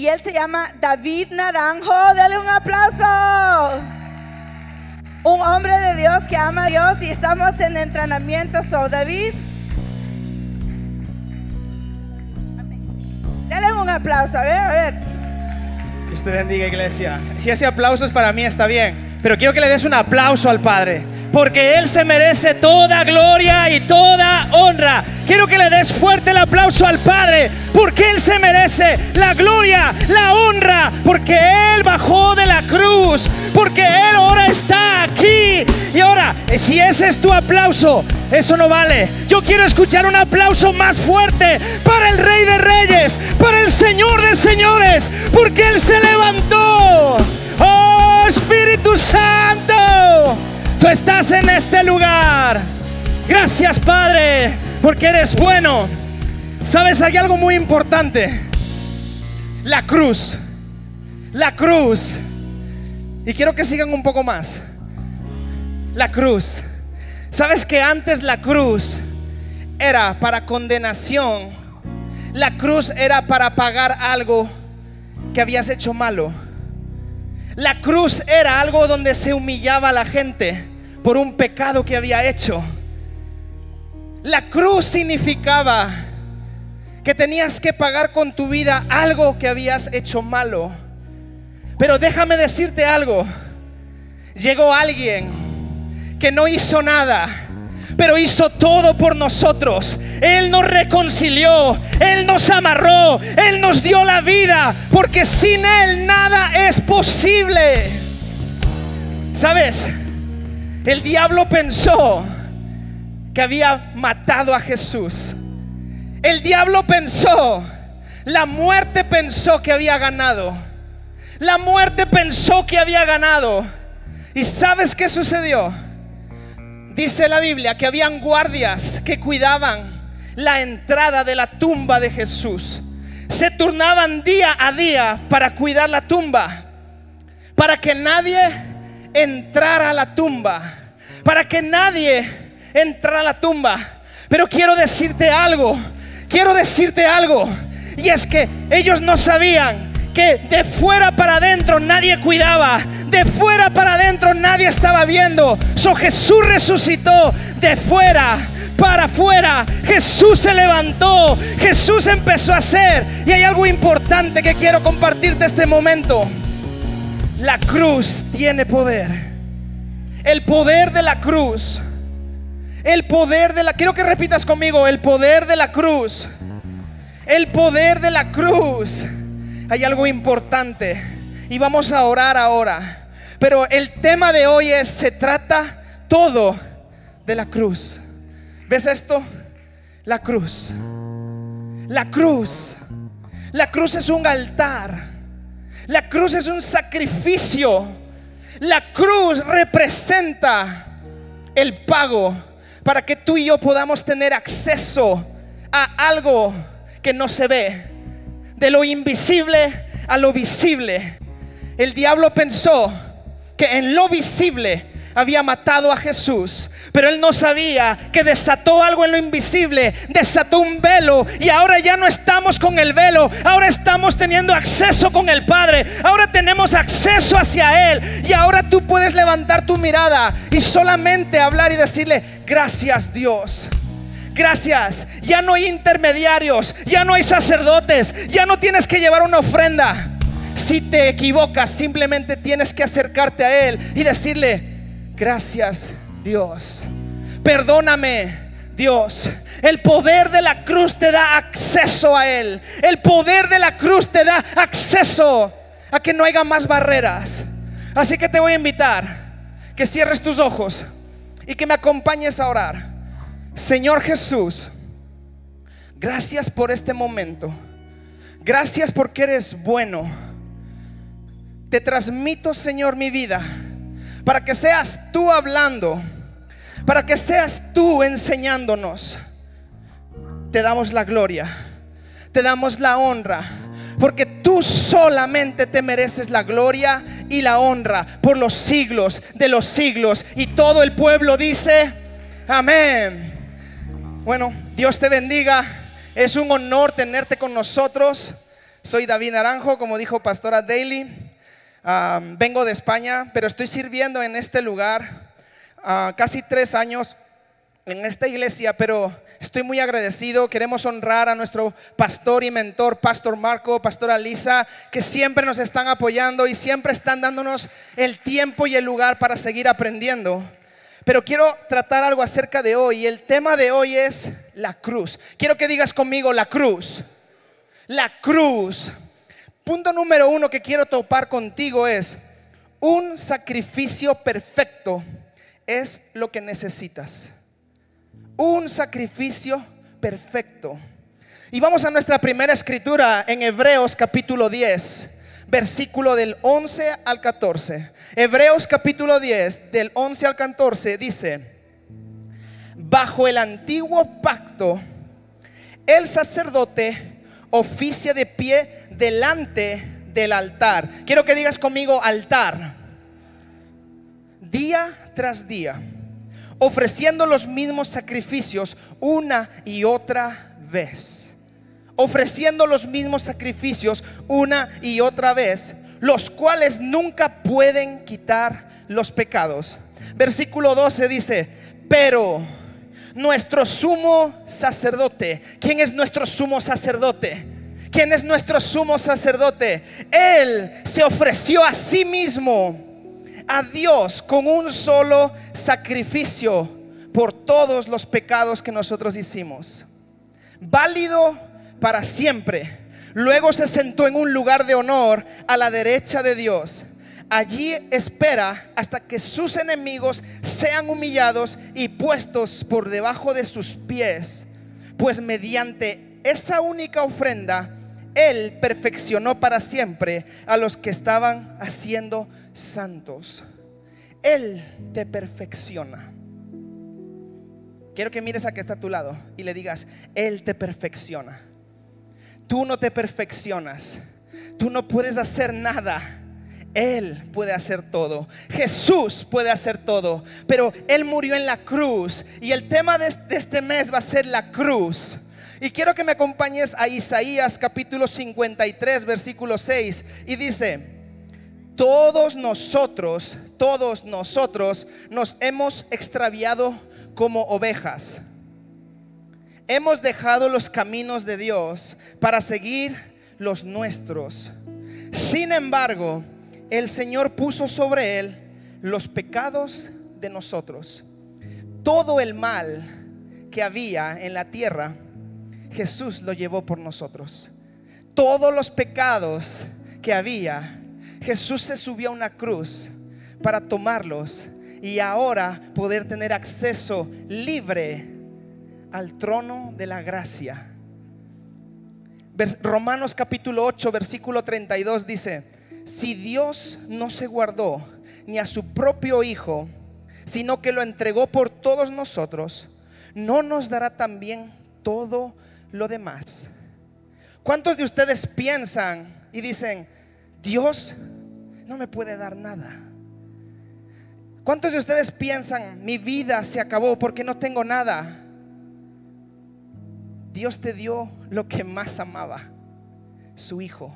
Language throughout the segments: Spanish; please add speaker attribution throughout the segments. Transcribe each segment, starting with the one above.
Speaker 1: y él se llama David Naranjo. Dale un aplauso. Un hombre de Dios que ama a Dios y estamos en entrenamiento. So, David, dale un aplauso. A ver, a ver.
Speaker 2: Dios te bendiga, iglesia. Si ese aplauso es para mí, está bien. Pero quiero que le des un aplauso al Padre. Porque Él se merece toda gloria y toda honra. Quiero que le des fuerte el aplauso al Padre. Porque Él se merece la gloria, la honra. Porque Él bajó de la cruz. Porque Él ahora está aquí. Y ahora, si ese es tu aplauso, eso no vale. Yo quiero escuchar un aplauso más fuerte para el Rey de Reyes, para el Señor de Señores. Porque Él se levantó. Oh Espíritu Santo, tú estás en este lugar. Gracias Padre, porque eres bueno. Sabes, hay algo muy importante. La cruz. La cruz. Y quiero que sigan un poco más. La cruz. Sabes que antes la cruz era para condenación. La cruz era para pagar algo que habías hecho malo. La cruz era algo donde se humillaba a la gente por un pecado que había hecho. La cruz significaba que tenías que pagar con tu vida algo que habías hecho malo. Pero déjame decirte algo. Llegó alguien que no hizo nada, pero hizo todo por nosotros. Él nos reconcilió, Él nos amarró, Él nos dio la vida, porque sin Él nada es posible. ¿Sabes? El diablo pensó que había matado a Jesús. El diablo pensó, la muerte pensó que había ganado. La muerte pensó que había ganado. ¿Y sabes qué sucedió? Dice la Biblia que habían guardias que cuidaban la entrada de la tumba de Jesús. Se turnaban día a día para cuidar la tumba, para que nadie entrara a la tumba, para que nadie entrara a la tumba. Pero quiero decirte algo, quiero decirte algo, y es que ellos no sabían que de fuera para adentro nadie cuidaba, de fuera para adentro nadie estaba viendo. So Jesús resucitó de fuera para afuera. Jesús se levantó, Jesús empezó a hacer. Y hay algo importante que quiero compartirte este momento. La cruz tiene poder. El poder de la cruz. El poder de la... Quiero que repitas conmigo, el poder de la cruz. El poder de la cruz hay algo importante y vamos a orar ahora. Pero el tema de hoy es, se trata todo de la cruz. ¿Ves esto? La cruz. La cruz. La cruz es un altar. La cruz es un sacrificio. La cruz representa el pago para que tú y yo podamos tener acceso a algo que no se ve de lo invisible a lo visible. El diablo pensó que en lo visible había matado a Jesús, pero él no sabía que desató algo en lo invisible, desató un velo y ahora ya no estamos con el velo, ahora estamos teniendo acceso con el Padre, ahora tenemos acceso hacia Él y ahora tú puedes levantar tu mirada y solamente hablar y decirle, gracias Dios. Gracias. Ya no hay intermediarios, ya no hay sacerdotes, ya no tienes que llevar una ofrenda. Si te equivocas, simplemente tienes que acercarte a Él y decirle, gracias Dios. Perdóname Dios. El poder de la cruz te da acceso a Él. El poder de la cruz te da acceso a que no haya más barreras. Así que te voy a invitar que cierres tus ojos y que me acompañes a orar. Señor Jesús, gracias por este momento. Gracias porque eres bueno. Te transmito, Señor, mi vida para que seas tú hablando, para que seas tú enseñándonos. Te damos la gloria, te damos la honra, porque tú solamente te mereces la gloria y la honra por los siglos de los siglos. Y todo el pueblo dice, amén. Bueno, Dios te bendiga. Es un honor tenerte con nosotros. Soy David Naranjo, como dijo Pastora Daly. Ah, vengo de España, pero estoy sirviendo en este lugar ah, casi tres años en esta iglesia, pero estoy muy agradecido. Queremos honrar a nuestro pastor y mentor, Pastor Marco, Pastora Lisa, que siempre nos están apoyando y siempre están dándonos el tiempo y el lugar para seguir aprendiendo. Pero quiero tratar algo acerca de hoy. El tema de hoy es la cruz. Quiero que digas conmigo la cruz. La cruz. Punto número uno que quiero topar contigo es un sacrificio perfecto es lo que necesitas. Un sacrificio perfecto. Y vamos a nuestra primera escritura en Hebreos capítulo 10 versículo del 11 al 14. Hebreos capítulo 10, del 11 al 14 dice, bajo el antiguo pacto, el sacerdote oficia de pie delante del altar. Quiero que digas conmigo altar. Día tras día, ofreciendo los mismos sacrificios una y otra vez ofreciendo los mismos sacrificios una y otra vez, los cuales nunca pueden quitar los pecados. Versículo 12 dice, pero nuestro sumo sacerdote, ¿quién es nuestro sumo sacerdote? ¿Quién es nuestro sumo sacerdote? Él se ofreció a sí mismo, a Dios, con un solo sacrificio por todos los pecados que nosotros hicimos. Válido para siempre. Luego se sentó en un lugar de honor a la derecha de Dios. Allí espera hasta que sus enemigos sean humillados y puestos por debajo de sus pies. Pues mediante esa única ofrenda, Él perfeccionó para siempre a los que estaban haciendo santos. Él te perfecciona. Quiero que mires a que está a tu lado y le digas, Él te perfecciona. Tú no te perfeccionas. Tú no puedes hacer nada. Él puede hacer todo. Jesús puede hacer todo. Pero Él murió en la cruz. Y el tema de este mes va a ser la cruz. Y quiero que me acompañes a Isaías capítulo 53, versículo 6. Y dice, todos nosotros, todos nosotros nos hemos extraviado como ovejas hemos dejado los caminos de Dios para seguir los nuestros. Sin embargo, el Señor puso sobre él los pecados de nosotros. Todo el mal que había en la tierra, Jesús lo llevó por nosotros. Todos los pecados que había, Jesús se subió a una cruz para tomarlos y ahora poder tener acceso libre al trono de la gracia. Romanos capítulo 8, versículo 32 dice, si Dios no se guardó ni a su propio Hijo, sino que lo entregó por todos nosotros, ¿no nos dará también todo lo demás? ¿Cuántos de ustedes piensan y dicen, Dios no me puede dar nada? ¿Cuántos de ustedes piensan, mi vida se acabó porque no tengo nada? Dios te dio lo que más amaba, su hijo.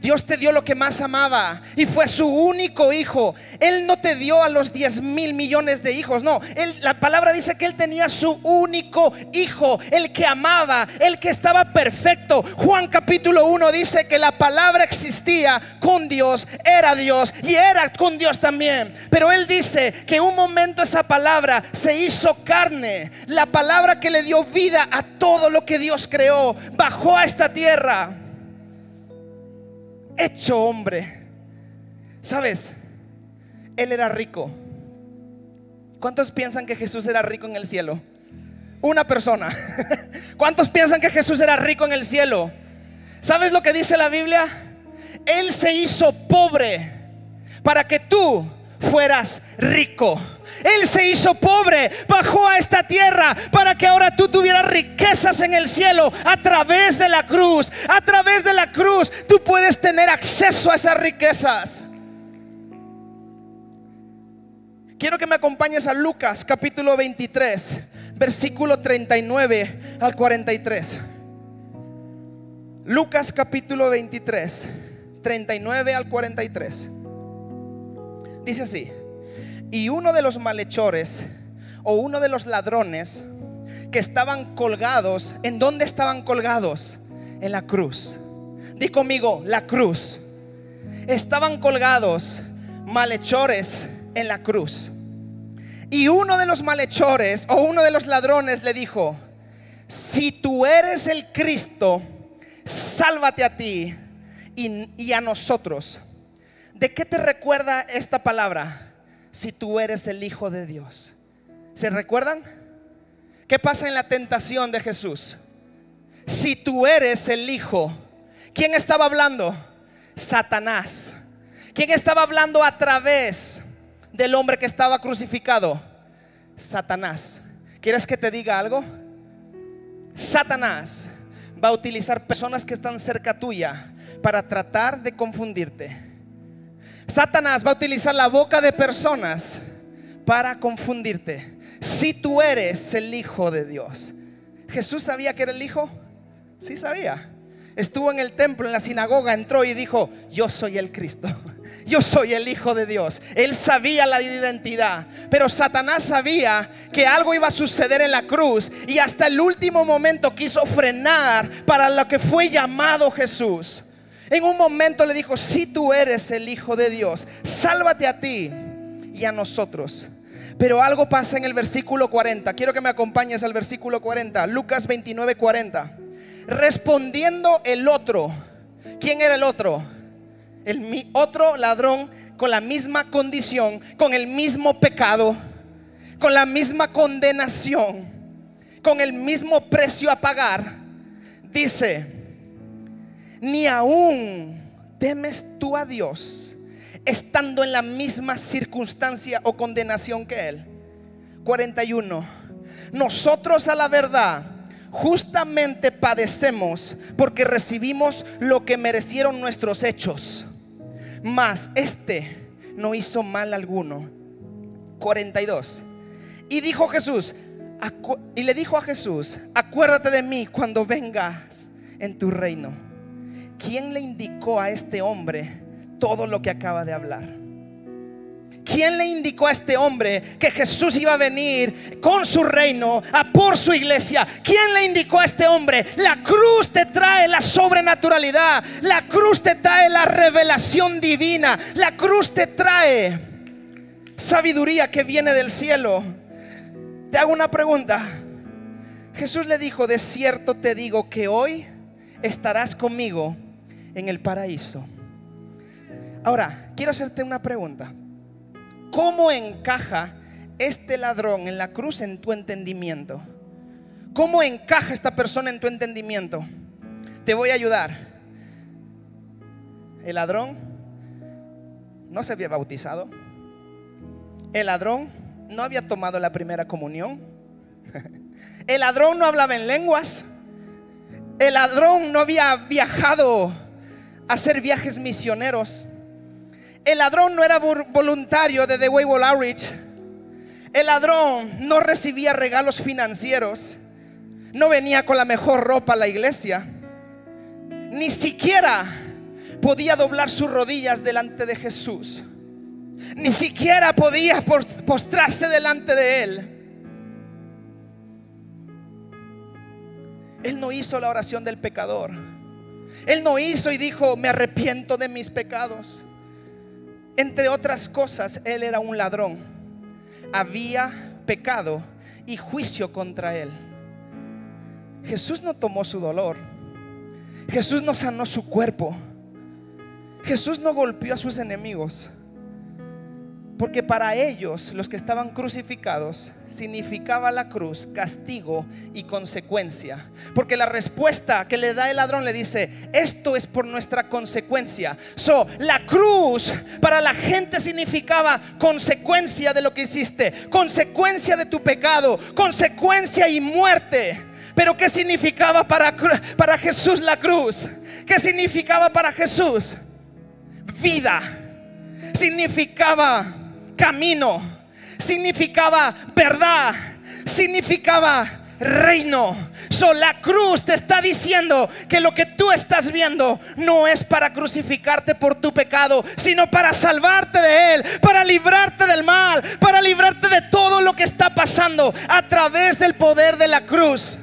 Speaker 2: Dios te dio lo que más amaba y fue su único hijo. Él no te dio a los 10 mil millones de hijos, no. Él, la palabra dice que él tenía su único hijo, el que amaba, el que estaba perfecto. Juan capítulo 1 dice que la palabra existía con Dios, era Dios y era con Dios también. Pero él dice que un momento esa palabra se hizo carne, la palabra que le dio vida a todo lo que Dios creó, bajó a esta tierra hecho hombre. ¿Sabes? Él era rico. ¿Cuántos piensan que Jesús era rico en el cielo? Una persona. ¿Cuántos piensan que Jesús era rico en el cielo? ¿Sabes lo que dice la Biblia? Él se hizo pobre para que tú fueras rico. Él se hizo pobre, bajó a esta tierra para que ahora tú tuvieras riquezas en el cielo a través de la cruz. A través de la cruz tú puedes tener acceso a esas riquezas. Quiero que me acompañes a Lucas capítulo 23, versículo 39 al 43. Lucas capítulo 23, 39 al 43. Dice así, y uno de los malhechores o uno de los ladrones que estaban colgados, ¿en dónde estaban colgados? En la cruz. Di conmigo, la cruz. Estaban colgados malhechores en la cruz. Y uno de los malhechores o uno de los ladrones le dijo, si tú eres el Cristo, sálvate a ti y, y a nosotros. ¿De qué te recuerda esta palabra? Si tú eres el Hijo de Dios. ¿Se recuerdan? ¿Qué pasa en la tentación de Jesús? Si tú eres el Hijo, ¿quién estaba hablando? Satanás. ¿Quién estaba hablando a través del hombre que estaba crucificado? Satanás. ¿Quieres que te diga algo? Satanás va a utilizar personas que están cerca tuya para tratar de confundirte. Satanás va a utilizar la boca de personas para confundirte. Si tú eres el Hijo de Dios. ¿Jesús sabía que era el Hijo? Sí sabía. Estuvo en el templo, en la sinagoga, entró y dijo, yo soy el Cristo. Yo soy el Hijo de Dios. Él sabía la identidad, pero Satanás sabía que algo iba a suceder en la cruz y hasta el último momento quiso frenar para lo que fue llamado Jesús. En un momento le dijo, si tú eres el Hijo de Dios, sálvate a ti y a nosotros. Pero algo pasa en el versículo 40. Quiero que me acompañes al versículo 40. Lucas 29, 40. Respondiendo el otro. ¿Quién era el otro? El otro ladrón con la misma condición, con el mismo pecado, con la misma condenación, con el mismo precio a pagar. Dice, ni aún temes tú a Dios estando en la misma circunstancia o condenación que Él. 41. Nosotros a la verdad justamente padecemos porque recibimos lo que merecieron nuestros hechos. Mas este no hizo mal alguno. 42. Y dijo Jesús, y le dijo a Jesús, acuérdate de mí cuando vengas en tu reino. ¿Quién le indicó a este hombre todo lo que acaba de hablar? ¿Quién le indicó a este hombre que Jesús iba a venir con su reino a por su iglesia? ¿Quién le indicó a este hombre? La cruz te trae la sobrenaturalidad. La cruz te trae la revelación divina. La cruz te trae sabiduría que viene del cielo. Te hago una pregunta. Jesús le dijo, de cierto te digo que hoy estarás conmigo en el paraíso. Ahora, quiero hacerte una pregunta. ¿Cómo encaja este ladrón en la cruz en tu entendimiento? ¿Cómo encaja esta persona en tu entendimiento? Te voy a ayudar. El ladrón no se había bautizado. El ladrón no había tomado la primera comunión. El ladrón no hablaba en lenguas. El ladrón no había viajado hacer viajes misioneros. El ladrón no era voluntario de The Wayward Outreach. El ladrón no recibía regalos financieros. No venía con la mejor ropa a la iglesia. Ni siquiera podía doblar sus rodillas delante de Jesús. Ni siquiera podía postrarse delante de Él. Él no hizo la oración del pecador. Él no hizo y dijo, me arrepiento de mis pecados. Entre otras cosas, él era un ladrón. Había pecado y juicio contra él. Jesús no tomó su dolor. Jesús no sanó su cuerpo. Jesús no golpeó a sus enemigos. Porque para ellos, los que estaban crucificados, significaba la cruz castigo y consecuencia. Porque la respuesta que le da el ladrón le dice, esto es por nuestra consecuencia. So, la cruz para la gente significaba consecuencia de lo que hiciste, consecuencia de tu pecado, consecuencia y muerte. Pero ¿qué significaba para, para Jesús la cruz? ¿Qué significaba para Jesús? Vida. Significaba camino, significaba verdad, significaba reino. So, la cruz te está diciendo que lo que tú estás viendo no es para crucificarte por tu pecado, sino para salvarte de él, para librarte del mal, para librarte de todo lo que está pasando a través del poder de la cruz.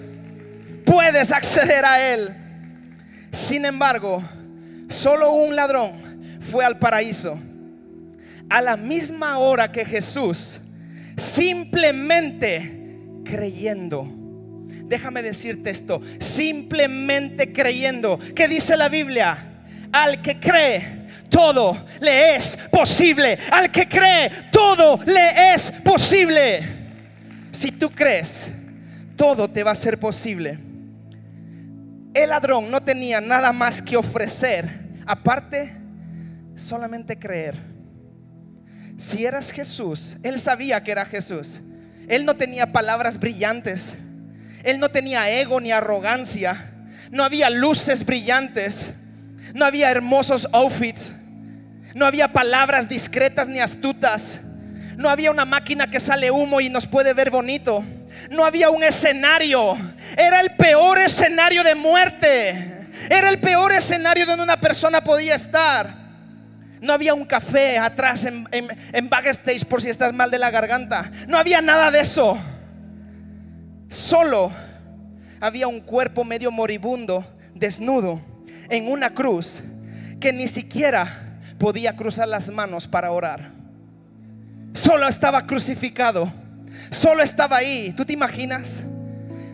Speaker 2: Puedes acceder a él. Sin embargo, solo un ladrón fue al paraíso a la misma hora que Jesús, simplemente creyendo. Déjame decirte esto, simplemente creyendo. ¿Qué dice la Biblia? Al que cree, todo le es posible. Al que cree, todo le es posible. Si tú crees, todo te va a ser posible. El ladrón no tenía nada más que ofrecer, aparte solamente creer. Si eras Jesús, él sabía que era Jesús. Él no tenía palabras brillantes. Él no tenía ego ni arrogancia. No había luces brillantes. No había hermosos outfits. No había palabras discretas ni astutas. No había una máquina que sale humo y nos puede ver bonito. No había un escenario. Era el peor escenario de muerte. Era el peor escenario donde una persona podía estar. No había un café atrás en, en, backstage por si estás mal de la garganta. No había nada de eso. Solo había un cuerpo medio moribundo, desnudo, en una cruz, que ni siquiera podía cruzar las manos para orar. Solo estaba crucificado. Solo estaba ahí. ¿Tú te imaginas?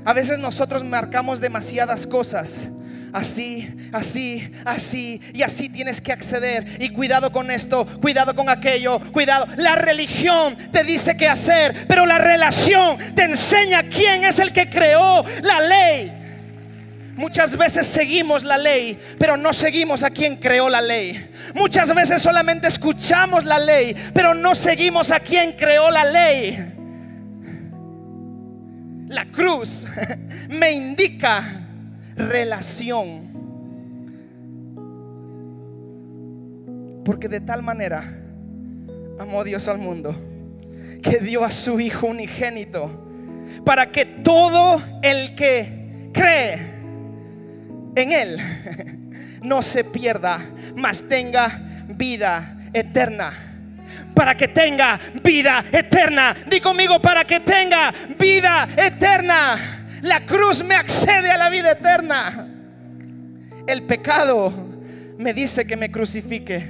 Speaker 2: A veces nosotros marcamos demasiadas cosas así, así, así y así tienes que acceder. Y cuidado con esto, cuidado con aquello, cuidado. La religión te dice qué hacer, pero la relación te enseña quién es el que creó la ley. Muchas veces seguimos la ley, pero no seguimos a quien creó la ley. Muchas veces solamente escuchamos la ley, pero no seguimos a quien creó la ley. La cruz me indica relación. Porque de tal manera amó Dios al mundo que dio a su Hijo unigénito para que todo el que cree en Él no se pierda, mas tenga vida eterna. Para que tenga vida eterna. Di conmigo, para que tenga vida eterna. La cruz me accede a la vida eterna. El pecado me dice que me crucifique,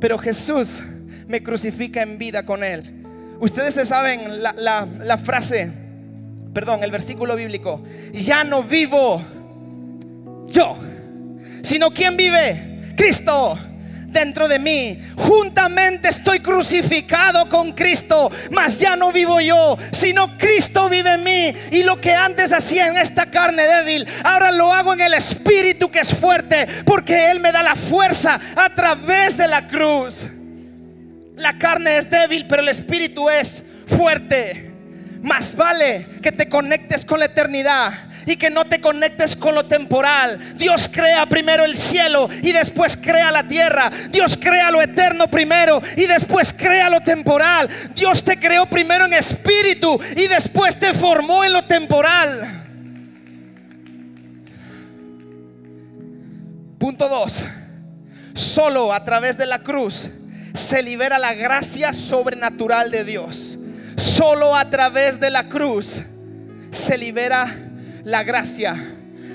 Speaker 2: pero Jesús me crucifica en vida con Él. Ustedes se saben la, frase, perdón, el versículo bíblico, ya no vivo yo, sino quien vive, Cristo dentro de mí. Juntamente estoy crucificado con Cristo, mas ya no vivo yo, sino Cristo vive en mí. Y lo que antes hacía en esta carne débil, ahora lo hago en el Espíritu que es fuerte, porque Él me da la fuerza a través de la cruz. La carne es débil, pero el Espíritu es fuerte. Más vale que te conectes con la eternidad y que no te conectes con lo temporal. Dios crea primero el cielo y después crea la tierra. Dios crea lo eterno primero y después crea lo temporal. Dios te creó primero en espíritu y después te formó en lo temporal. Punto 2. Solo a través de la cruz se libera la gracia sobrenatural de Dios. Solo a través de la cruz se libera la gracia.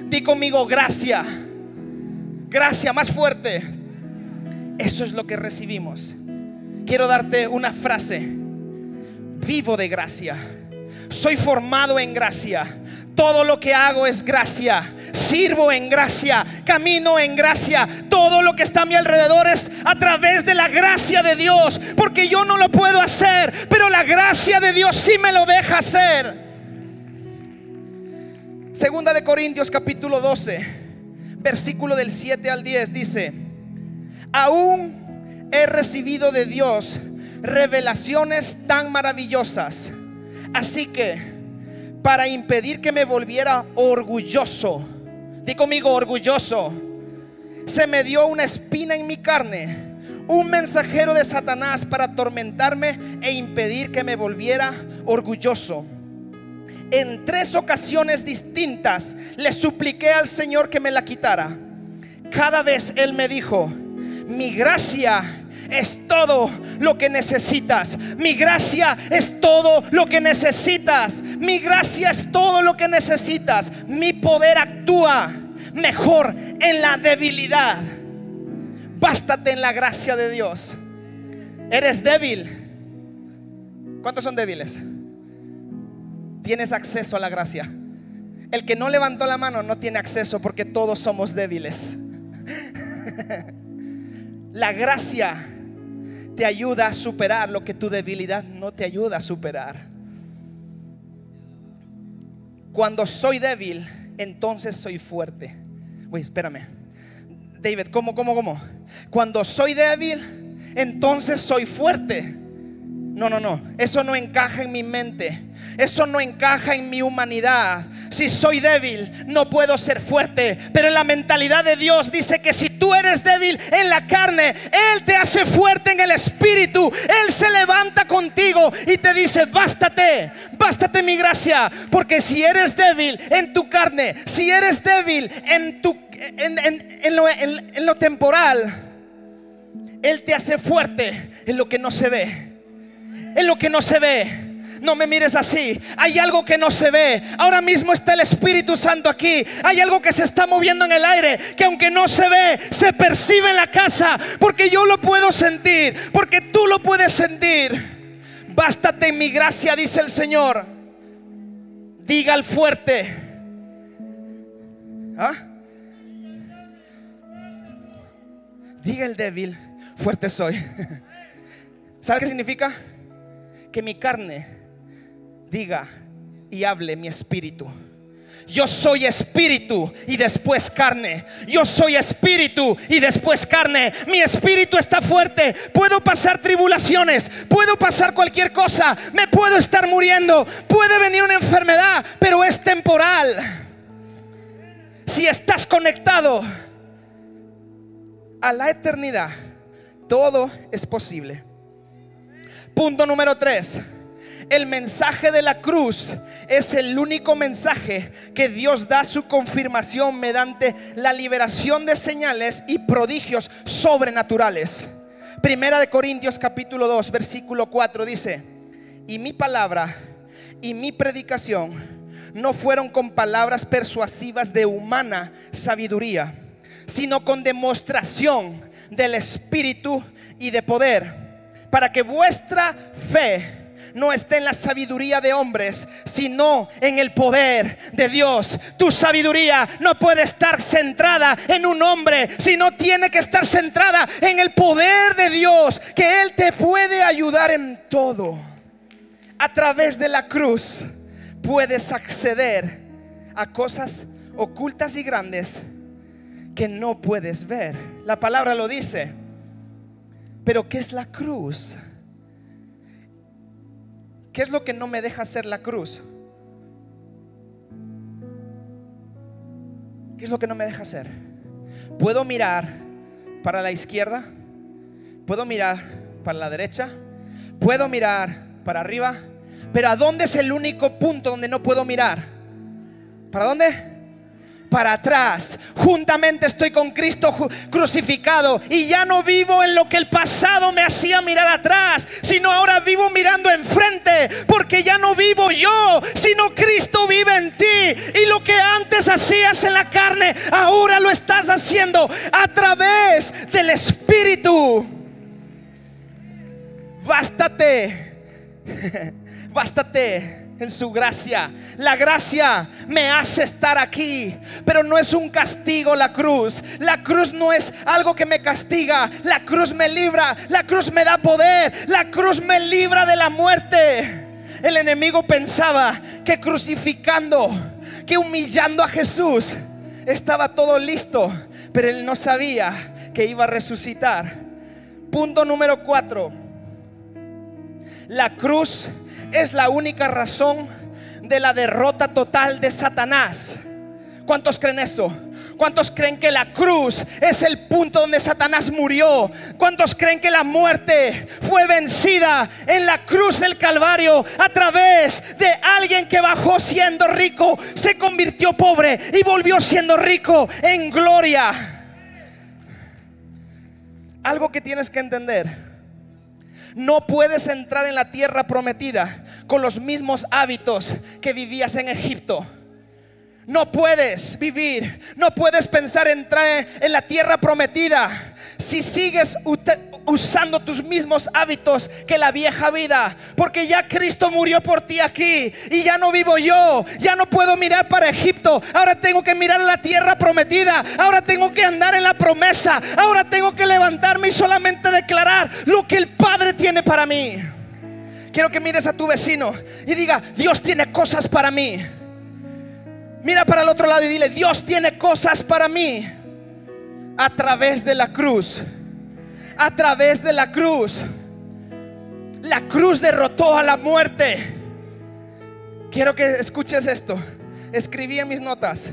Speaker 2: Di conmigo gracia. Gracia más fuerte. Eso es lo que recibimos. Quiero darte una frase. Vivo de gracia. Soy formado en gracia. Todo lo que hago es gracia. Sirvo en gracia. Camino en gracia. Todo lo que está a mi alrededor es a través de la gracia de Dios. Porque yo no lo puedo hacer. Pero la gracia de Dios sí me lo deja hacer. Segunda de Corintios capítulo 12, versículo del 7 al 10 dice, aún he recibido de Dios revelaciones tan maravillosas. Así que, para impedir que me volviera orgulloso, di conmigo orgulloso, se me dio una espina en mi carne, un mensajero de Satanás para atormentarme e impedir que me volviera orgulloso. En tres ocasiones distintas le supliqué al Señor que me la quitara. Cada vez Él me dijo, mi gracia es todo lo que necesitas. Mi gracia es todo lo que necesitas. Mi gracia es todo lo que necesitas. Mi poder actúa mejor en la debilidad. Bástate en la gracia de Dios. Eres débil. ¿Cuántos son débiles? Tienes acceso a la gracia. El que no levantó la mano no tiene acceso porque todos somos débiles. La gracia te ayuda a superar lo que tu debilidad no te ayuda a superar. Cuando soy débil, entonces soy fuerte. Uy, espérame. David, ¿cómo, cómo, cómo? Cuando soy débil, entonces soy fuerte. No, no, no. Eso no encaja en mi mente. Eso no encaja en mi humanidad. Si soy débil, no puedo ser fuerte. Pero la mentalidad de Dios dice que si tú eres débil en la carne, Él te hace fuerte en el espíritu. Él se levanta contigo y te dice, bástate, bástate mi gracia. Porque si eres débil en tu carne, si eres débil en, tu, en lo temporal, Él te hace fuerte en lo que no se ve. En lo que no se ve. No me mires así. Hay algo que no se ve. Ahora mismo está el Espíritu Santo aquí. Hay algo que se está moviendo en el aire. Que aunque no se ve, se percibe en la casa. Porque yo lo puedo sentir. Porque tú lo puedes sentir. Bástate en mi gracia, dice el Señor. Diga al fuerte. ¿Ah? Diga el débil. Fuerte soy. ¿Sabe qué significa? Que mi carne diga y hable mi espíritu. Yo soy espíritu y después carne. Yo soy espíritu y después carne. Mi espíritu está fuerte. Puedo pasar tribulaciones. Puedo pasar cualquier cosa. Me puedo estar muriendo. Puede venir una enfermedad, pero es temporal. Si estás conectado a la eternidad, todo es posible. Punto número tres el mensaje de la cruz es el único mensaje que Dios da su confirmación mediante la liberación de señales y prodigios sobrenaturales. Primera de Corintios capítulo 2, versículo 4 dice, y mi palabra y mi predicación no fueron con palabras persuasivas de humana sabiduría, sino con demostración del Espíritu y de poder, para que vuestra fe no está en la sabiduría de hombres, sino en el poder de Dios. Tu sabiduría no puede estar centrada en un hombre, sino tiene que estar centrada en el poder de Dios, que Él te puede ayudar en todo. A través de la cruz puedes acceder a cosas ocultas y grandes que no puedes ver. La palabra lo dice. Pero ¿qué es la cruz? ¿Qué es lo que no me deja hacer la cruz? ¿Qué es lo que no me deja hacer? Puedo mirar para la izquierda, puedo mirar para la derecha, puedo mirar para arriba, pero ¿a dónde es el único punto donde no puedo mirar? ¿Para dónde? Para atrás. Juntamente estoy con Cristo crucificado y ya no vivo en lo que el pasado me hacía mirar atrás, sino ahora vivo mirando enfrente, porque ya no vivo yo, sino Cristo vive en ti. Y lo que antes hacías en la carne, ahora lo estás haciendo a través del Espíritu. Bástate, bástate en su gracia. La gracia me hace estar aquí, pero no es un castigo la cruz. La cruz no es algo que me castiga. La cruz me libra, la cruz me da poder, la cruz me libra de la muerte. El enemigo pensaba que crucificando, que humillando a Jesús, estaba todo listo, pero él no sabía que iba a resucitar. Punto número cuatro. La cruz es la única razón de la derrota total de Satanás. ¿Cuántos creen eso? ¿Cuántos creen que la cruz es el punto donde Satanás murió? ¿Cuántos creen que la muerte fue vencida en la cruz del Calvario a través de alguien que bajó siendo rico, se convirtió pobre y volvió siendo rico en gloria? Algo que tienes que entender. No puedes entrar en la tierra prometida con los mismos hábitos que vivías en Egipto. No puedes vivir, no puedes pensar entrar en la tierra prometida si sigues usando tus mismos hábitos que la vieja vida. Porque ya Cristo murió por ti aquí y ya no vivo yo. Ya no puedo mirar para Egipto. Ahora tengo que mirar la tierra prometida. Ahora tengo que andar en la promesa. Ahora tengo que levantarme y solamente declarar lo que el Padre tiene para mí. Quiero que mires a tu vecino y diga, Dios tiene cosas para mí. Mira para el otro lado y dile, Dios tiene cosas para mí a través de la cruz. A través de la cruz. La cruz derrotó a la muerte. Quiero que escuches esto. Escribí en mis notas.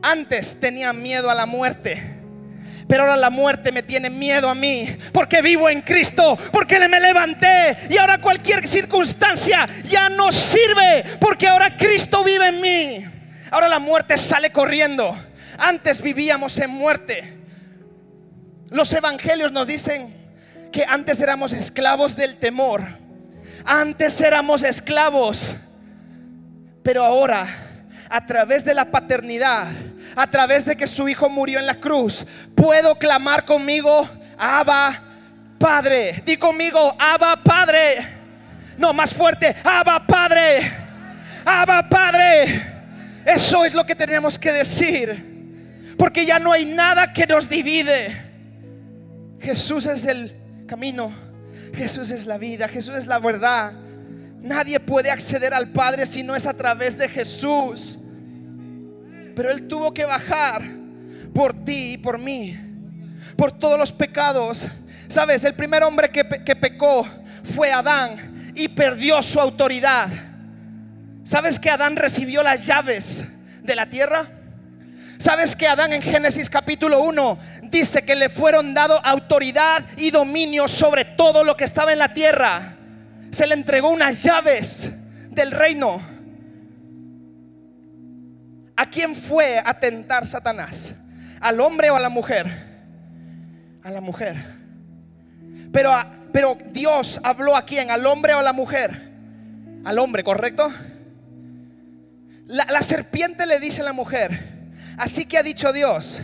Speaker 2: Antes tenía miedo a la muerte. Pero ahora la muerte me tiene miedo a mí. Porque vivo en Cristo. Porque me levanté. Y ahora cualquier circunstancia ya no sirve. Porque ahora Cristo vive en mí. Ahora la muerte sale corriendo. Antes vivíamos en muerte. Los evangelios nos dicen que antes éramos esclavos del temor. Antes éramos esclavos. Pero ahora, a través de la paternidad, a través de que su hijo murió en la cruz, puedo clamar conmigo, Abba Padre. Di conmigo, Abba Padre. No, más fuerte, Abba Padre. Abba Padre. Eso es lo que tenemos que decir. Porque ya no hay nada que nos divide. Jesús es el camino. Jesús es la vida. Jesús es la verdad. Nadie puede acceder al Padre si no es a través de Jesús. Pero Él tuvo que bajar por ti y por mí. Por todos los pecados. Sabes, el primer hombre que, que pecó fue Adán y perdió su autoridad. ¿Sabes que Adán recibió las llaves de la tierra? ¿Sabes que Adán en Génesis capítulo 1 dice que le fueron dado autoridad y dominio sobre todo lo que estaba en la tierra? Se le entregó unas llaves del reino. ¿A quién fue a tentar Satanás? ¿Al hombre o a la mujer? A la mujer. Pero, pero Dios habló a quién? ¿Al hombre o a la mujer? Al hombre, ¿correcto? La, serpiente le dice a la mujer, así que ha dicho Dios,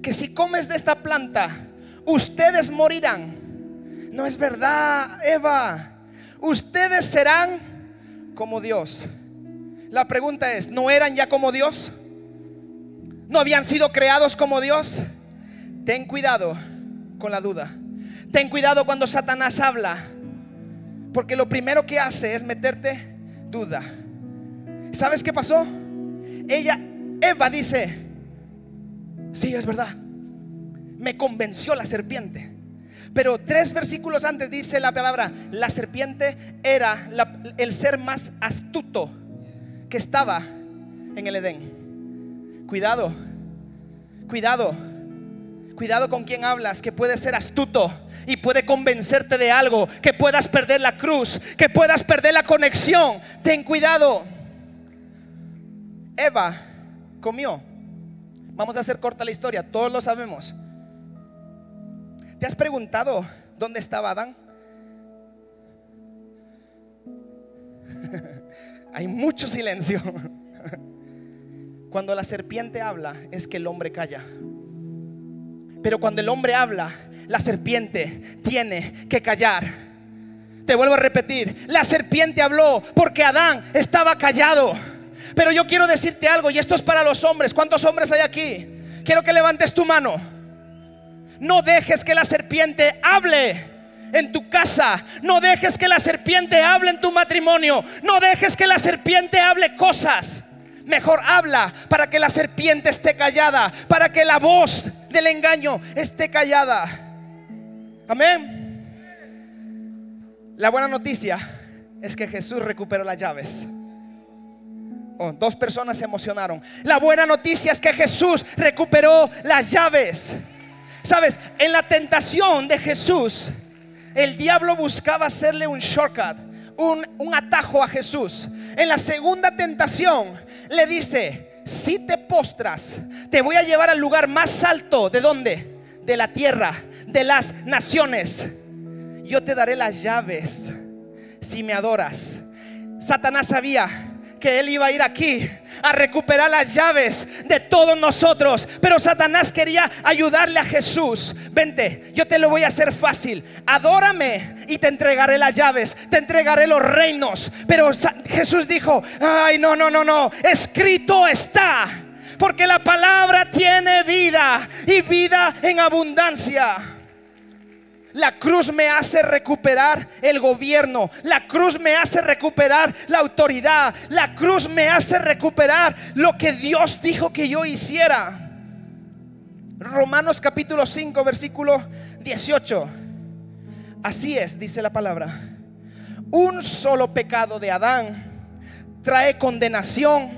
Speaker 2: que si comes de esta planta, ustedes morirán. No es verdad, Eva. Ustedes serán como Dios. La pregunta es, ¿no eran ya como Dios? ¿No habían sido creados como Dios? Ten cuidado con la duda. Ten cuidado cuando Satanás habla. Porque lo primero que hace es meterte duda. ¿Sabes qué pasó? Ella, Eva dice, sí, es verdad, me convenció la serpiente. Pero tres versículos antes dice la palabra, la serpiente era el ser más astuto que estaba en el Edén. Cuidado, cuidado, cuidado con quien hablas, que puede ser astuto y puede convencerte de algo, que puedas perder la cruz, que puedas perder la conexión. Ten cuidado. Eva comió. Vamos a hacer corta la historia, todos lo sabemos. ¿Te has preguntado dónde estaba Adán? Hay mucho silencio. Cuando la serpiente habla es que el hombre calla. Pero cuando el hombre habla, la serpiente tiene que callar. Te vuelvo a repetir, la serpiente habló porque Adán estaba callado. Pero yo quiero decirte algo, y esto es para los hombres. ¿Cuántos hombres hay aquí? Quiero que levantes tu mano. No dejes que la serpiente hable en tu casa. No dejes que la serpiente hable en tu matrimonio. No dejes que la serpiente hable cosas. Mejor habla para que la serpiente esté callada, para que la voz del engaño esté callada. Amén. La buena noticia es que Jesús recuperó las llaves. Oh, dos personas se emocionaron. La buena noticia es que Jesús recuperó las llaves. Sabes, en la tentación de Jesús, el diablo buscaba hacerle un shortcut, un, un atajo a Jesús. En la segunda tentación le dice, si te postras, te voy a llevar al lugar más alto. ¿De dónde? De la tierra, de las naciones. Yo te daré las llaves si me adoras. Satanás sabía que él iba a ir aquí a recuperar las llaves de todos nosotros. Pero Satanás quería ayudarle a Jesús. Vente, yo te lo voy a hacer fácil. Adórame y te entregaré las llaves, te entregaré los reinos. Pero Jesús dijo, ay, no, no, no, no, escrito está. Porque la palabra tiene vida y vida en abundancia. La cruz me hace recuperar el gobierno. La cruz me hace recuperar la autoridad. La cruz me hace recuperar lo que Dios dijo que yo hiciera. Romanos capítulo 5, versículo 18. Así es, dice la palabra. Un solo pecado de Adán trae condenación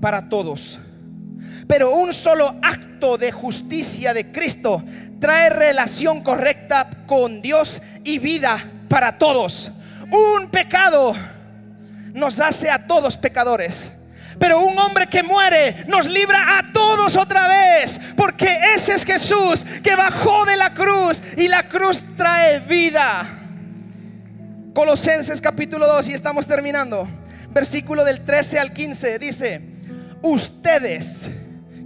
Speaker 2: para todos. Pero un solo acto de justicia de Cristo trae relación correcta con Dios y vida para todos. Un pecado nos hace a todos pecadores. Pero un hombre que muere nos libra a todos otra vez. Porque ese es Jesús que bajó de la cruz y la cruz trae vida. Colosenses capítulo 2 y estamos terminando. Versículo del 13 al 15 dice, ustedes,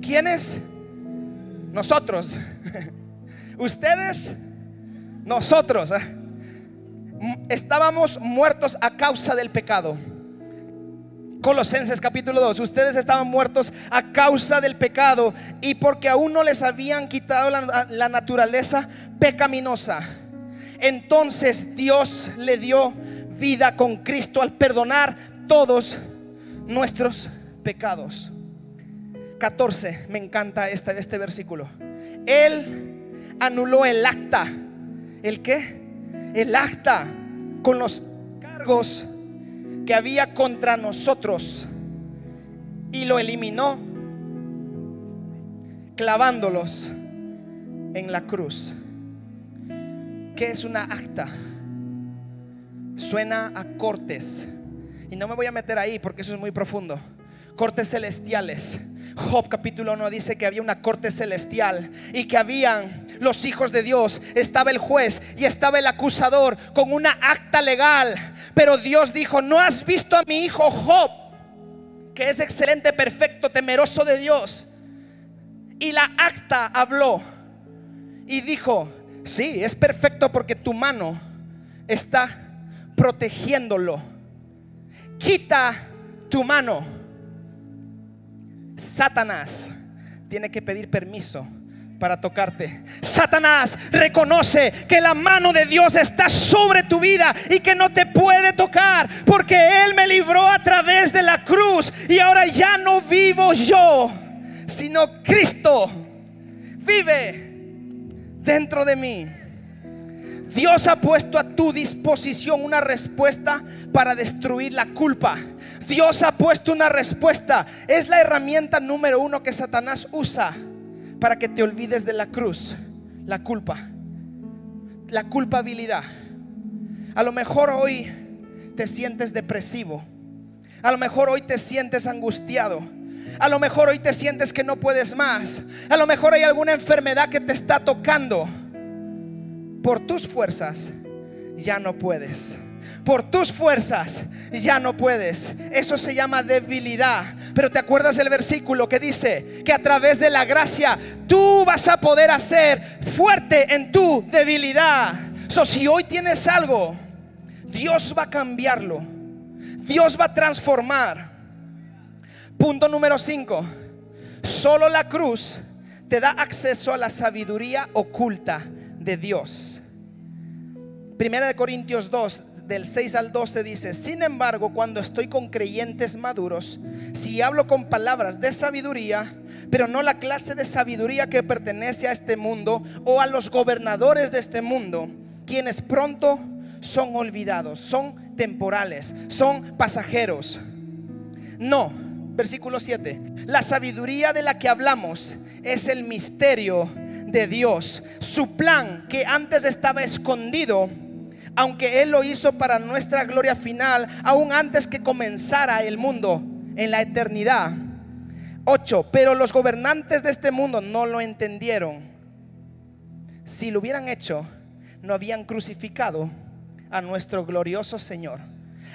Speaker 2: ¿quiénes? Nosotros. Ustedes, nosotros, ¿eh? estábamos muertos a causa del pecado. Colosenses capítulo 2, ustedes estaban muertos a causa del pecado y porque aún no les habían quitado la, naturaleza pecaminosa. Entonces Dios le dio vida con Cristo al perdonar todos nuestros pecados. 14, me encanta este, este versículo. Él anuló el acta. ¿El qué? El acta con los cargos que había contra nosotros y lo eliminó clavándolos en la cruz. ¿Qué es una acta? Suena a cortes. Y no me voy a meter ahí porque eso es muy profundo. Cortes celestiales Job capítulo 1 dice que había una corte celestial y que habían los hijos de Dios, estaba el juez y estaba el acusador con una acta legal. Pero Dios dijo, no has visto a mi hijo Job, que es excelente, perfecto, temeroso de Dios. Y la acta habló y dijo, sí, es perfecto porque tu mano está protegiéndolo. Quita tu mano Satanás tiene que pedir permiso para tocarte. Satanás reconoce que la mano de Dios está sobre tu vida y que no te puede tocar porque Él me libró a través de la cruz y ahora ya no vivo yo, sino Cristo vive dentro de mí. Dios ha puesto a tu disposición una respuesta para destruir la culpa. Dios ha puesto una respuesta. Es la herramienta número uno que Satanás usa para que te olvides de la cruz. La culpa. La culpabilidad. A lo mejor hoy te sientes depresivo. A lo mejor hoy te sientes angustiado. A lo mejor hoy te sientes que no puedes más. A lo mejor hay alguna enfermedad que te está tocando por tus fuerzas ya no puedes. Por tus fuerzas ya no puedes. Eso se llama debilidad. Pero te acuerdas el versículo que dice que a través de la gracia tú vas a poder hacer fuerte en tu debilidad. So, si hoy tienes algo, Dios va a cambiarlo. Dios va a transformar. Punto número 5. Solo la cruz te da acceso a la sabiduría oculta de Dios. Primera de Corintios 2, del 6 al 12 dice, sin embargo, cuando estoy con creyentes maduros, si hablo con palabras de sabiduría, pero no la clase de sabiduría que pertenece a este mundo o a los gobernadores de este mundo, quienes pronto son olvidados, son temporales, son pasajeros. No, versículo 7. La sabiduría de la que hablamos es el misterio de Dios. Su plan que antes estaba escondido, aunque Él lo hizo para nuestra gloria final, aún antes que comenzara el mundo en la eternidad. 8. Pero los gobernantes de este mundo no lo entendieron. Si lo hubieran hecho, no habían crucificado a nuestro glorioso Señor.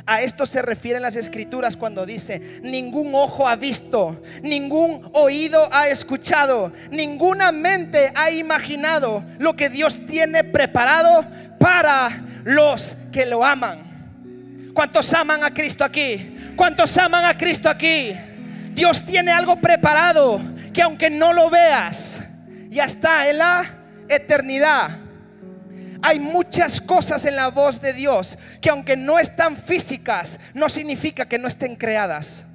Speaker 2: A esto se refieren las escrituras cuando dice, ningún ojo ha visto, ningún oído ha escuchado, ninguna mente ha imaginado lo que Dios tiene preparado para los que lo aman. ¿Cuántos aman a Cristo aquí? ¿Cuántos aman a Cristo aquí? Dios tiene algo preparado que aunque no lo veas, ya está en la eternidad. Hay muchas cosas en la voz de Dios que aunque no están físicas, no significa que no estén creadas.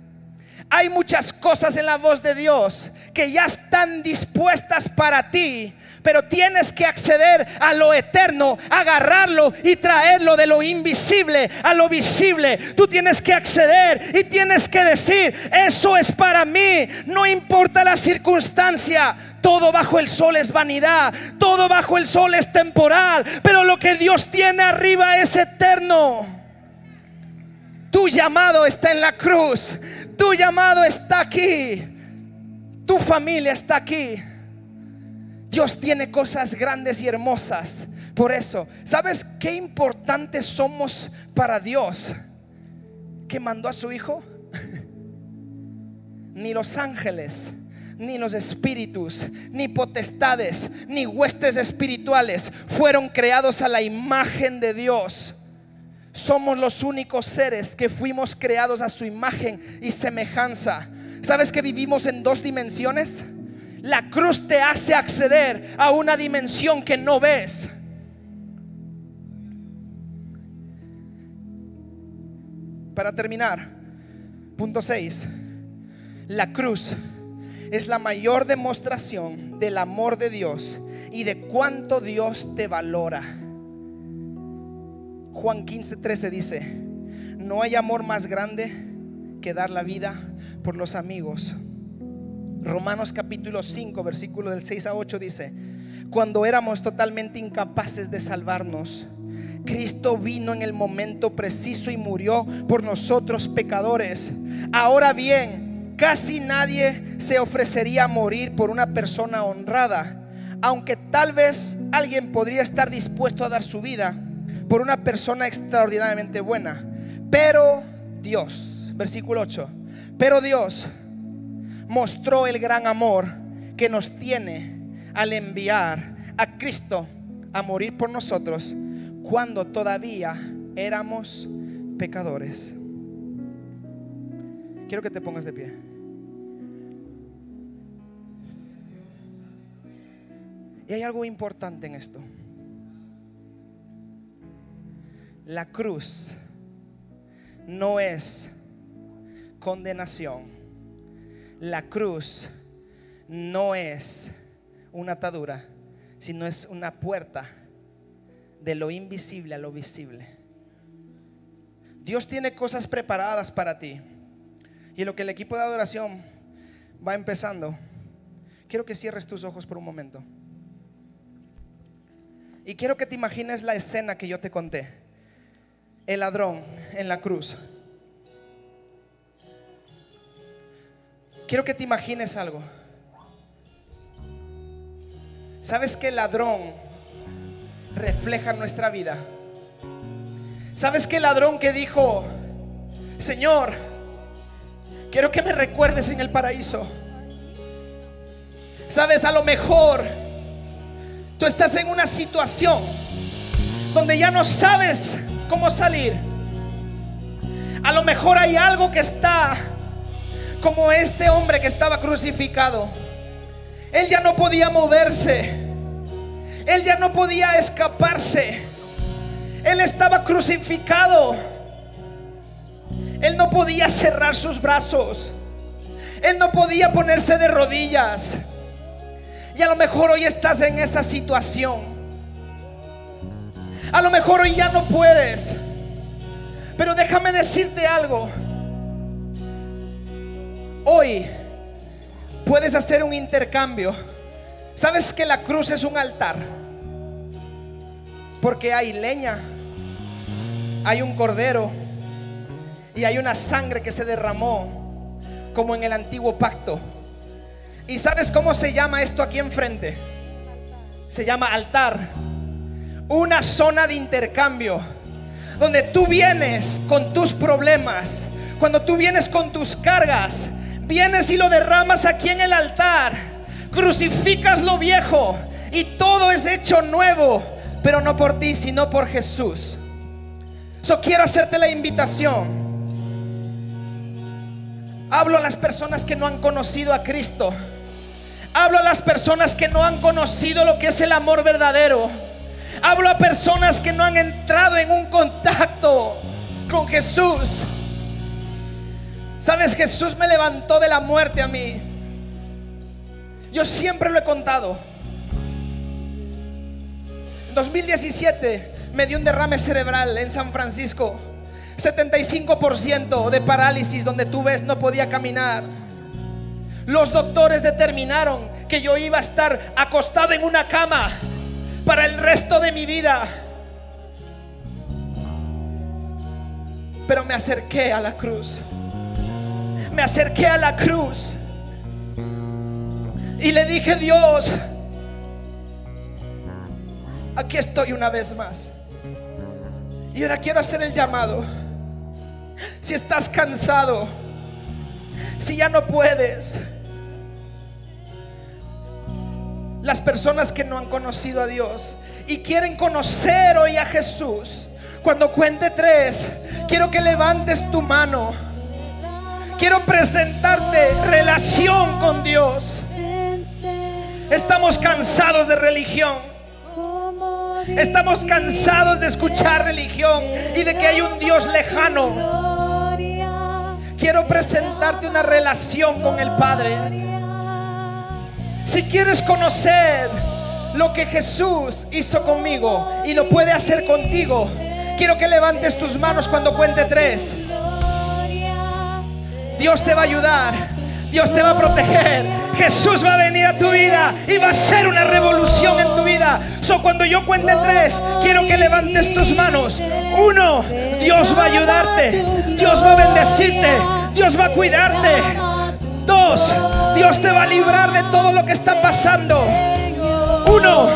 Speaker 2: Hay muchas cosas en la voz de Dios que ya están dispuestas para ti, pero tienes que acceder a lo eterno, agarrarlo y traerlo de lo invisible a lo visible. Tú tienes que acceder y tienes que decir, eso es para mí, no importa la circunstancia. Todo bajo el sol es vanidad, todo bajo el sol es temporal, pero lo que Dios tiene arriba es eterno. Tu llamado está en la cruz, tu llamado está aquí, tu familia está aquí. Dios tiene cosas grandes y hermosas. Por eso, ¿sabes qué importantes somos para Dios? Que mandó a su Hijo. Ni los ángeles, ni los espíritus, ni potestades, ni huestes espirituales fueron creados a la imagen de Dios. Somos los únicos seres que fuimos creados a su imagen y semejanza. ¿Sabes que vivimos en dos dimensiones? La cruz te hace acceder a una dimensión que no ves. Para terminar, punto 6. La cruz es la mayor demostración del amor de Dios y de cuánto Dios te valora. Juan 15, 13 dice, no hay amor más grande que dar la vida por los amigos. Romanos capítulo 5, versículo del 6 a 8 dice, cuando éramos totalmente incapaces de salvarnos, Cristo vino en el momento preciso y murió por nosotros pecadores. Ahora bien, casi nadie se ofrecería a morir por una persona honrada, aunque tal vez alguien podría estar dispuesto a dar su vida por una persona extraordinariamente buena. Pero Dios, versículo 8, pero Dios mostró el gran amor que nos tiene al enviar a Cristo a morir por nosotros cuando todavía éramos pecadores. Quiero que te pongas de pie. Y hay algo importante en esto. La cruz no es condenación la cruz no es una atadura, sino es una puerta de lo invisible a lo visible. Dios tiene cosas preparadas para ti. Y lo que el equipo de adoración va empezando, quiero que cierres tus ojos por un momento. Y quiero que te imagines la escena que yo te conté. El ladrón en la cruz. Quiero que te imagines algo. ¿Sabes que el ladrón refleja nuestra vida? ¿Sabes que el ladrón que dijo, Señor, quiero que me recuerdes en el paraíso? ¿Sabes? A lo mejor tú estás en una situación donde ya no sabes cómo salir. A lo mejor hay algo que está como este hombre que estaba crucificado. Él ya no podía moverse. Él ya no podía escaparse. Él estaba crucificado. Él no podía cerrar sus brazos. Él no podía ponerse de rodillas. Y a lo mejor hoy estás en esa situación. A lo mejor hoy ya no puedes. Pero déjame decirte algo. hoy puedes hacer un intercambio. ¿Sabes que la cruz es un altar? Porque hay leña, hay un cordero y hay una sangre que se derramó como en el antiguo pacto. ¿Y sabes cómo se llama esto aquí enfrente? Se llama altar. Una zona de intercambio. Donde tú vienes con tus problemas. Cuando tú vienes con tus cargas. Vienes y lo derramas aquí en el altar. Crucificas lo viejo. Y todo es hecho nuevo. Pero no por ti, sino por Jesús. So quiero hacerte la invitación. Hablo a las personas que no han conocido a Cristo. Hablo a las personas que no han conocido lo que es el amor verdadero. Hablo a personas que no han entrado en un contacto con Jesús. Sabes, Jesús me levantó de la muerte a mí. Yo siempre lo he contado. En 2017 me dio un derrame cerebral en San Francisco. 75% de parálisis donde tú ves no podía caminar. Los doctores determinaron que yo iba a estar acostado en una cama para el resto de mi vida. Pero me acerqué a la cruz. Me acerqué a la cruz. Y le dije, Dios, aquí estoy una vez más. Y ahora quiero hacer el llamado. Si estás cansado, si ya no puedes, las personas que no han conocido a Dios y quieren conocer hoy a Jesús, cuando cuente tres, quiero que levantes tu mano. Quiero presentarte relación con Dios. Estamos cansados de religión. Estamos cansados de escuchar religión y de que hay un Dios lejano. Quiero presentarte una relación con el Padre. Si quieres conocer lo que Jesús hizo conmigo y lo puede hacer contigo, quiero que levantes tus manos cuando cuente tres. Dios te va a ayudar. Dios te va a proteger. Jesús va a venir a tu vida y va a ser una revolución en tu vida. So, cuando yo cuente tres, quiero que levantes tus manos. Uno, Dios va a ayudarte. Dios va a bendecirte. Dios va a cuidarte. Dos, Dios te va a librar de todo lo que está pasando. Uno,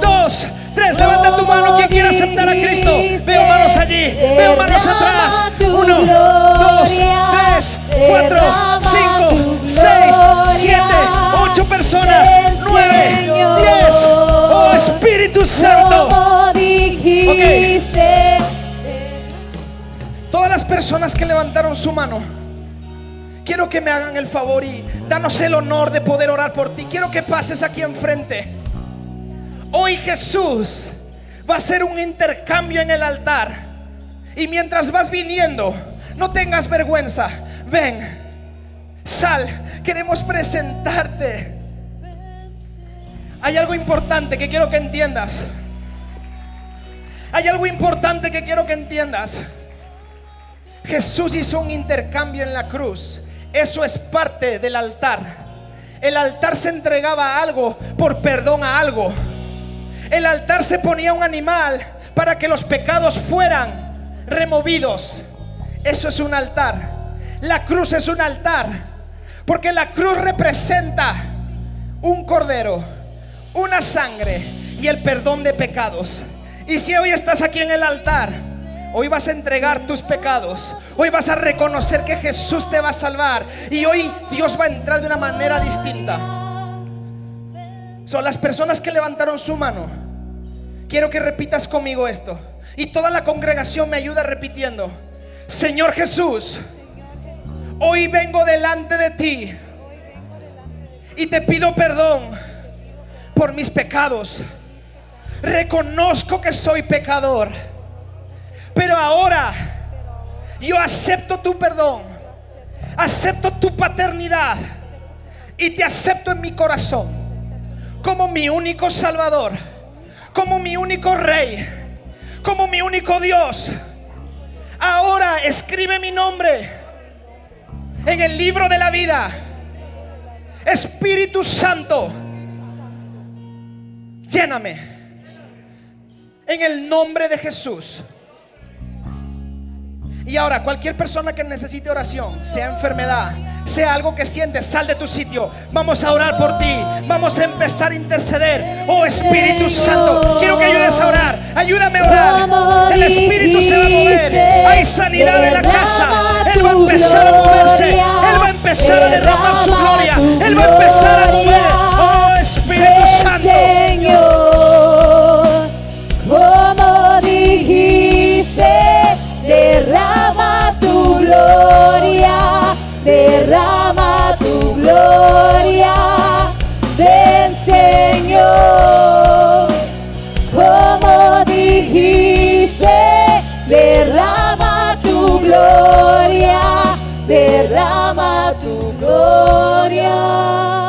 Speaker 2: dos, tres. Levanta tu mano quien quiera aceptar a Cristo. Veo manos allí. Veo manos atrás. Uno, dos, tres, cuatro, cinco, seis, siete, ocho personas. Nueve, diez. Oh Espíritu Santo. Todas las personas que levantaron su mano. Quiero que me hagan el favor y danos el honor de poder orar por ti. Quiero que pases aquí enfrente. Hoy Jesús va a hacer un intercambio en el altar. Y mientras vas viniendo, no tengas vergüenza. Ven, sal, queremos presentarte. Hay algo importante que quiero que entiendas. Hay algo importante que quiero que entiendas. Jesús hizo un intercambio en la cruz. Eso es parte del altar. El altar se entregaba algo por perdón a algo. El altar se ponía un animal para que los pecados fueran removidos. Eso es un altar. La cruz es un altar. Porque la cruz representa un cordero, una sangre y el perdón de pecados. Y si hoy estás aquí en el altar, Hoy vas a entregar tus pecados. Hoy vas a reconocer que Jesús te va a salvar. Y hoy Dios va a entrar de una manera distinta. Son las personas que levantaron su mano. Quiero que repitas conmigo esto. Y toda la congregación me ayuda repitiendo. Señor Jesús, hoy vengo delante de ti. Y te pido perdón por mis pecados. Reconozco que soy pecador pero ahora yo acepto tu perdón, acepto tu paternidad y te acepto en mi corazón como mi único Salvador, como mi único Rey, como mi único Dios. Ahora escribe mi nombre en el libro de la vida. Espíritu Santo, lléname en el nombre de Jesús. Y ahora, cualquier persona que necesite oración, sea enfermedad, sea algo que sientes, sal de tu sitio. Vamos a orar por ti. Vamos a empezar a interceder. Oh Espíritu Santo, quiero que ayudes a orar. Ayúdame a orar. El Espíritu se va a mover. Hay sanidad en la casa. Él va a empezar a moverse. Él va a empezar a derramar su gloria. Él va a empezar a mover. Oh Espíritu Santo.
Speaker 3: Gloria, derrama tu gloria, ven Señor, como dijiste, derrama tu gloria, derrama tu gloria.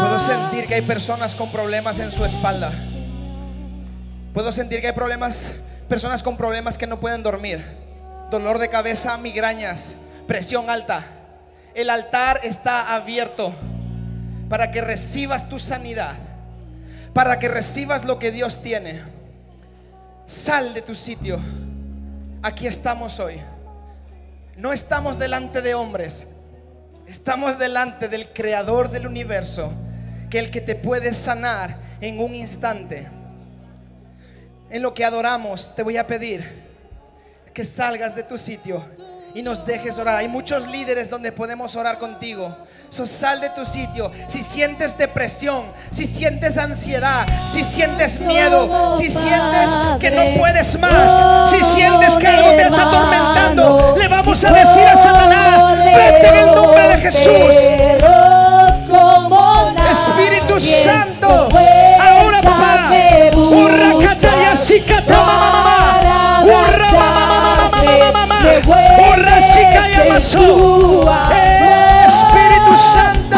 Speaker 2: Puedo sentir que hay personas con problemas en su espalda. Puedo sentir que hay problemas, personas con problemas que no pueden dormir. Dolor de cabeza, migrañas, presión alta. El altar está abierto para que recibas tu sanidad, para que recibas lo que Dios tiene. Sal de tu sitio. Aquí estamos hoy. No estamos delante de hombres, estamos delante del creador del universo, que el que te puede sanar en un instante. En lo que adoramos, te voy a pedir que salgas de tu sitio y nos dejes orar. Hay muchos líderes donde podemos orar contigo. So, sal de tu sitio. Si sientes depresión, si sientes ansiedad, si sientes miedo, si sientes que no puedes más, si sientes que algo te está atormentando, le vamos a decir a Satanás, vete en el nombre de Jesús. Espíritu Santo, ahora papá, Urracataya, Sicatama, Espíritu Santo,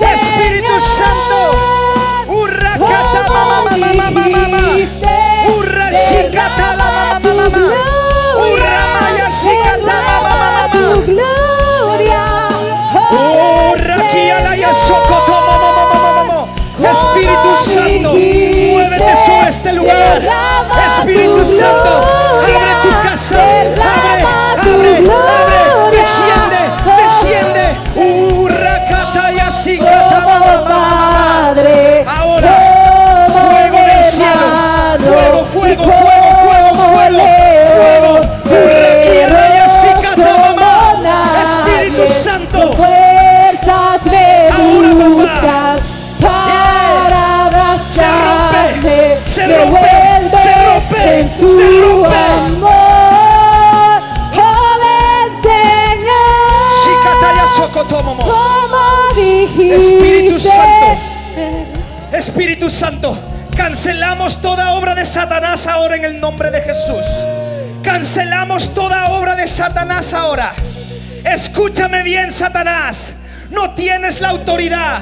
Speaker 2: Espíritu Santo, Urracata, mamá, mamá, mamá, mamá, Urra, Sicata, la mamá, mamá, mamá, Urra, Maya, Sicata, mamá, mamá, mamá. Oh, Raquiala y Azocoto, mo, mo, mo, mo, mo, mo. Espíritu Santo, muévete sobre este lugar. Espíritu Santo, abre tu casa, abre, abre, abre, Espíritu Santo. Espíritu Santo, cancelamos toda obra de Satanás ahora en el nombre de Jesús. Cancelamos toda obra de Satanás ahora. Escúchame bien, Satanás. No tienes la autoridad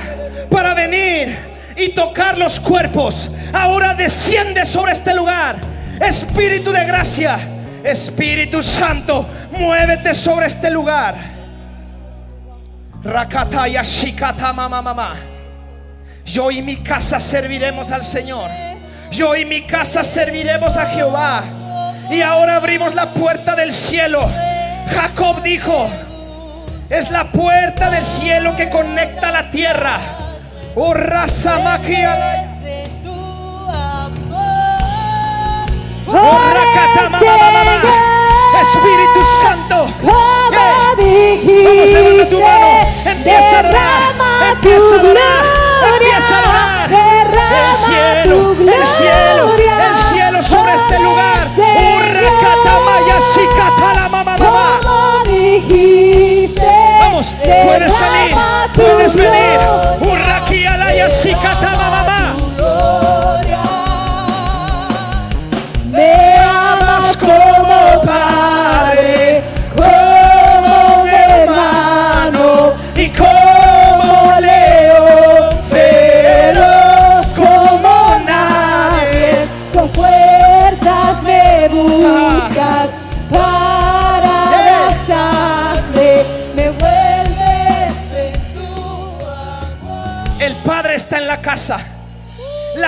Speaker 2: para venir y tocar los cuerpos. Ahora desciende sobre este lugar. Espíritu de gracia. Espíritu Santo, muévete sobre este lugar. Rakataya shikata mama mama. Yo y mi casa serviremos al Señor. Yo y mi casa serviremos a Jehová. Y ahora abrimos la puerta del cielo. Jacob dijo, es la puerta del cielo que conecta la tierra. Oh, raza maquia. Oh, Espíritu Santo.
Speaker 3: Como
Speaker 2: Vamos, levanta tu mano. Empieza a
Speaker 3: derrama
Speaker 2: Empieza a
Speaker 3: gloria,
Speaker 2: Empieza a
Speaker 3: derrama
Speaker 2: El cielo, el cielo, el cielo sobre este lugar.
Speaker 3: Señor,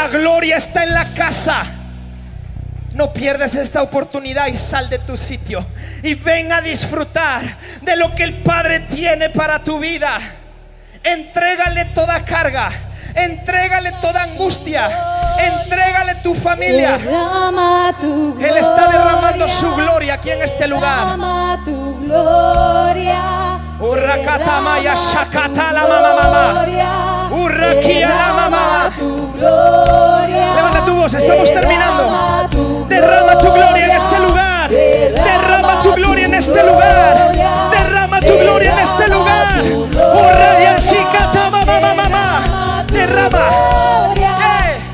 Speaker 2: La gloria está en la casa. No pierdas esta oportunidad y sal de tu sitio. Y ven a disfrutar de lo que el Padre tiene para tu vida. Entrégale toda carga. Entrégale toda angustia. Entrégale tu familia. Él está derramando su gloria aquí en este lugar.
Speaker 3: Tu gloria.
Speaker 2: Shakata la mama mama. Urrakia la
Speaker 3: tu gloria.
Speaker 2: Levanta tu voz, estamos terminando.
Speaker 3: Derrama tu
Speaker 2: Derrama tu gloria en este lugar. Derrama tu gloria en este lugar. Derrama tu gloria en este lugar. Urraya shikata mama mama mama. Derrama.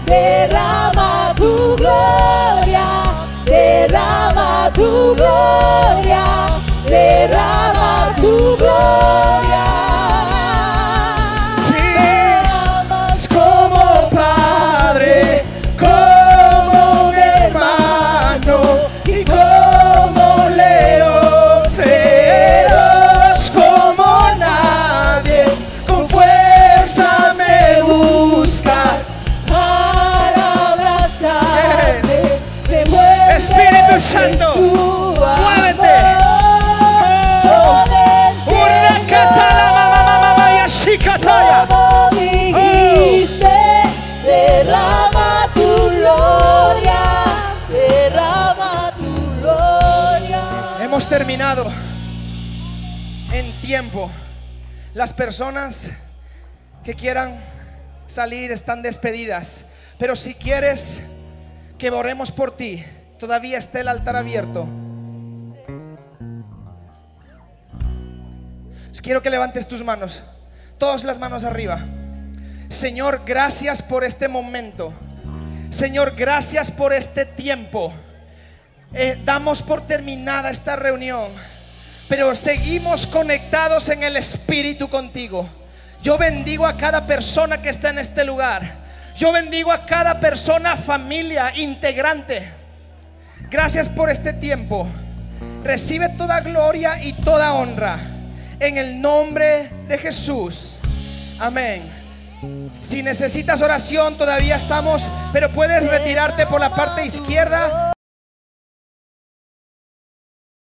Speaker 3: Derrama tu gloria, derrama tu gloria, derrama tu gloria.
Speaker 2: En tiempo. Las personas que quieran salir están despedidas. Pero si quieres que oremos por ti, todavía está el altar abierto. Quiero que levantes tus manos, todas las manos arriba. Señor, gracias por este momento. Señor, gracias por este tiempo. Eh, damos por terminada esta reunión, pero seguimos conectados en el Espíritu contigo. Yo bendigo a cada persona que está en este lugar. Yo bendigo a cada persona, familia, integrante. Gracias por este tiempo. Recibe toda gloria y toda honra en el nombre de Jesús. Amén. Si necesitas oración, todavía estamos, pero puedes retirarte por la parte izquierda